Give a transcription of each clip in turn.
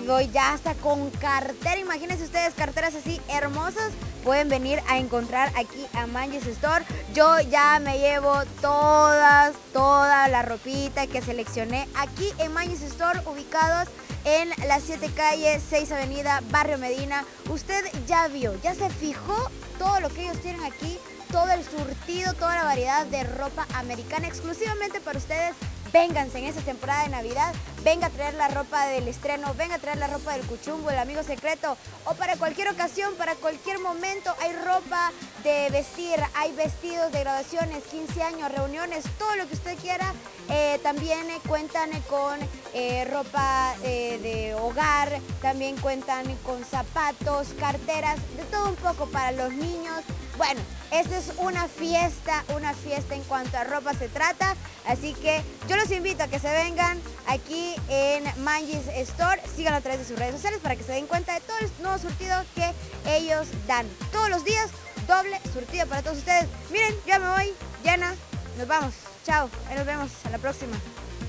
voy, ya hasta con cartera. Imagínense ustedes carteras así hermosas. Pueden venir a encontrar aquí a Manches Store. Yo ya me llevo todas, toda la ropita que seleccioné aquí en Manches Store, ubicados en las 7 calles, 6 avenida, Barrio Medina. Usted ya vio, ya se fijó todo lo que ellos tienen aquí, todo el surtido, toda la variedad de ropa americana exclusivamente para ustedes vénganse en esta temporada de Navidad, venga a traer la ropa del estreno, venga a traer la ropa del cuchumbo, el amigo secreto, o para cualquier ocasión, para cualquier momento, hay ropa de vestir, hay vestidos de graduaciones, 15 años, reuniones, todo lo que usted quiera. Eh, también eh, cuentan con eh, ropa de hogar, también cuentan con zapatos, carteras, de todo un poco para los niños. Bueno, esta es una fiesta, una fiesta en cuanto a ropa se trata, así que yo los invito a que se vengan aquí en Mangis Store, síganlo a través de sus redes sociales para que se den cuenta de todo el nuevo surtido que ellos dan. Todos los días, doble surtido para todos ustedes. Miren, ya me voy, llena, nos vamos, chao, ahí nos vemos, a la próxima.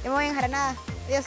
Yo me voy en Jaranada, adiós.